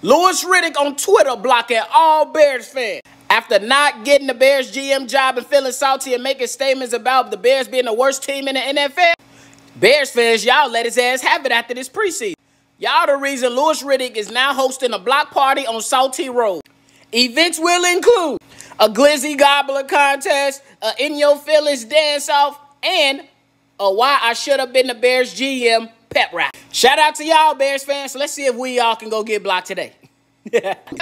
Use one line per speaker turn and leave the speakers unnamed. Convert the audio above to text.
Louis Riddick on Twitter blocking all Bears fans. After not getting the Bears GM job and feeling salty and making statements about the Bears being the worst team in the NFL, Bears fans, y'all let his ass have it after this preseason. Y'all the reason Louis Riddick is now hosting a block party on Salty Road. Events will include a Glizzy Gobbler contest, a In Your Feelings dance-off, and a Why I Should Have Been the Bears GM pep rap. Shout out to y'all Bears fans. Let's see if we y'all can go get blocked today.